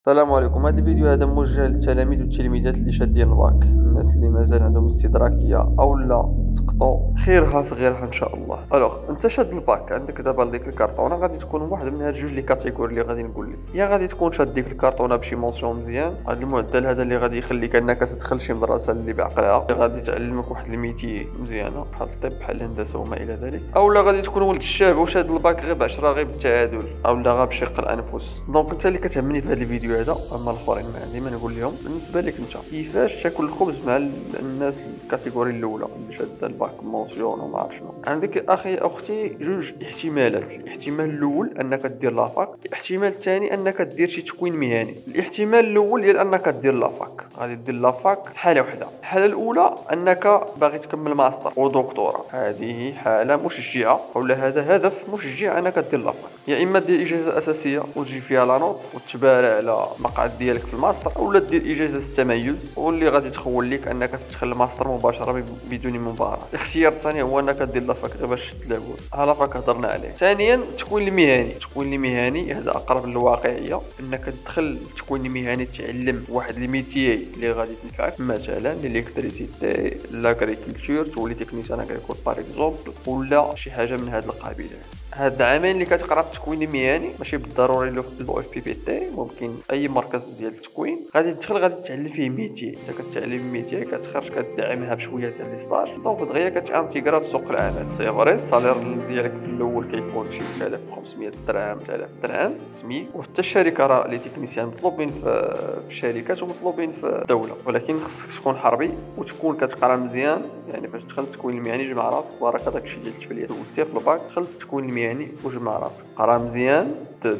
السلام عليكم. هذا الفيديو هذا موجه للتلاميذ والتلميذات اللي شادين الباك. الناس اللي مازال عندهم استدراكية أو لا سقطوا خيرها في غيرها إن شاء الله. Alors أنت شاد الباك عندك دابا ديك الكارطونه غادي تكون واحد من هاد جوج les catégories اللي غادي نقول لك. يا غادي تكون شاد ديك الكارطونه بشي mention مزيان. هذا المعدل هذا اللي غادي يخليك أنك تدخل شي مدرسه اللي بعقلها اللي غادي تعلمك واحد ال métier مزيانة. بحال الطب بحال الهندسة وما إلى ذلك. أو لا غادي تكون ولد الشاب وشاد الباك غير ب 10 غير بالتعادل. أو لا غير بشق الانفس donc أنت اللي كتهمني في هذا الفيديو هذا أما الاخرين ما عندي ما نقول لهم بالنسبة لك أنت كيفاش تاكل الخبز مع الناس ال catégorie الأولى؟ اللي شاده الباك mention وما عرف شنو. عندك أخي أختي جوج احتمالات. الاحتمال الأول أنك دير la fac. الاحتمال الثاني أنك دير شي تكوين مهني. الاحتمال الأول ديال أنك دير la fac. غادي دير la fac في حالة وحدة. الحالة الأولى أنك باغي تكمل ماستر ودكتوراه هذه حالة مشجعة. ولا هذا هدف مشجع أنك دير la fac. يا إما دير إجازة أساسية وتجي فيها la note وتباري على المقعد ديالك في الماستر اولا دير إجازة التميز واللي غادي تخول لك أنك تدخل الماستر مباشرة بدون مباراة. الاختيار الثاني هو أنك دير la fac غير باش تلابوس ها la fac هضرنا عليه. ثانيا التكوين المهني. التكوين المهني هذا أقرب للواقعية. أنك تدخل التكوين المهني تعلم واحد ال métier اللي غادي تنفعك. مثلا ال électricité l'agriculture تولي technicien agricole par exemple ولا شي حاجة من هاد القبيله هاد العامين اللي كتقرا في التكوين المهني ماشي بالضروري لو اف بي بي تي ممكن أي مركز ديال التكوين. غادي تدخل غادي تعلم فيه métier. انت كتعلم métier كتخرج كتدعمها بشوية ديال les stages. donc دغيا كتانتيغرا في سوق العمل. c'est vrai ال salaire ديالك في الأول كيكون شي 3500 درهم 3000 درهم سمي. وحتى الشركة راه les techniciens مطلوبين في الشركات ومطلوبين في الدولة. ولكن خصك تكون حربي وتكون كتقرا مزيان. يعني فاش دخلت التكوين المهني جمع راسك بارك داكشي ديال التفليه دوزتيه في الباك دخلت التكوين المهني. وجمع راسك. قرا مزيان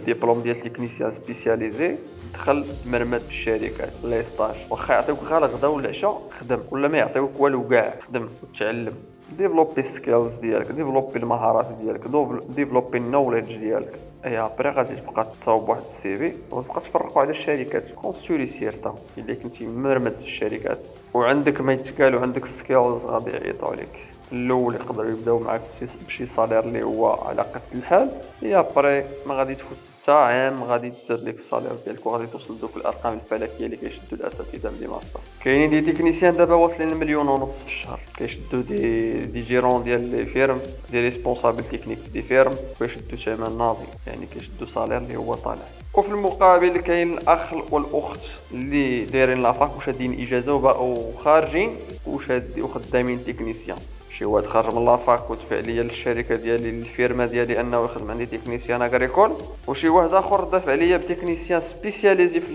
ديبلوم ديال technicien spécialisé دخل مرمد في الشركات les stages واخا يعطيوك غير الغدا والعشاء خدم. ولا ما يعطيوك والو كاع خدم وتعلم. développer skills ديالك développer المهارات ديالك développer ال knowledge ديالك. et après غادي تبقى تصاوب واحد ال CV وتبقى تفرقوا على الشركات. كون sûr et certain إلا كنتي مرمد في الشركات. وعندك ما يتقال وعندك skills غادي يعيطوا عليك. الأول يقدروا يبداو معاك بشي salaire اللي هو على قد الحال après ما غادي تفوت حتى عام غادي تزاد لك ال salaire ديالك وغادي توصل دوك الأرقام الفلكية اللي كيشدو الأساتذة دي ماستر كاينين des techniciens دابا واصلين لمليون ونص في الشهر. كيشدو des des gérants ديال les fermes des responsables techniques في des fermes كيشدو ثمن ناضي. يعني كيشدو salaire اللي هو طالع. وفي المقابل كاين الأخ والأخت اللي دايرين la fac وشادين إجازة وبقوا خارجين وشاد وخدامين techniciens شي واحد خرج من la fac ودفع ليا للشركه ديالي الفيرما ديالي أنه يخدم عندي technicien agricole وشي واحد آخر دفع ليا ب technicien spécialisé في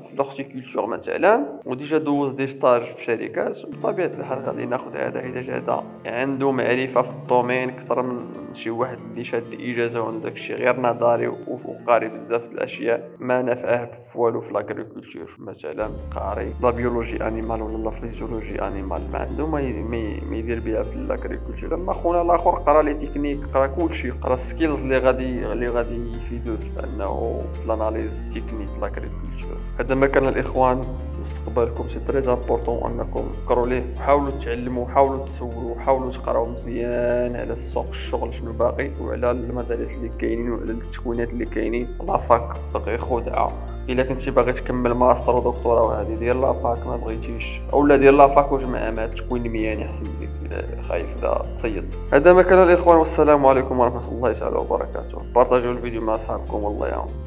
في l'horticulture مثلا. و déjà دوز des stages في شركات بطبيعة الحال غادي ناخذ هذا déjà عنده معرفة في ال domaine أكثر من شي واحد اللي شاد اجازه وعنده داكشي غير نظري. وقاري بزاف الأشياء ما نفعه والو في l'agriculture مثلا قاري la biologie animale ولا la physiologie animale ما عنده ما يدير بها في l'agriculture اما خونا الآخر قرا les techniques قرا كلشي قرا skills اللي غادي اللي غادي يفيدوه في انه في ال analyse technique l'agriculture هذا ما كان الاخوان مستقبلكم c'est très important انكم تقروا ليه وحاولوا تعلموا وحاولوا تسولوا وحاولوا تقراو مزيان على السوق الشغل شنو باقي وعلى المدارس اللي كاينين وعلى التكوينات اللي كاينين la fac غير خدعه إلا كنتي باغي تكمل ماستر ودكتوراه وهذه دير لافاك ما بغيتيش. اولا دير لافاك وجمع ما تكوين مياني احسن لك خايف لا تصيد هذا ما كان الإخوان والسلام عليكم ورحمة الله تعالى وبركاته. بارطاجيو الفيديو مع أصحابكم والله يعاون.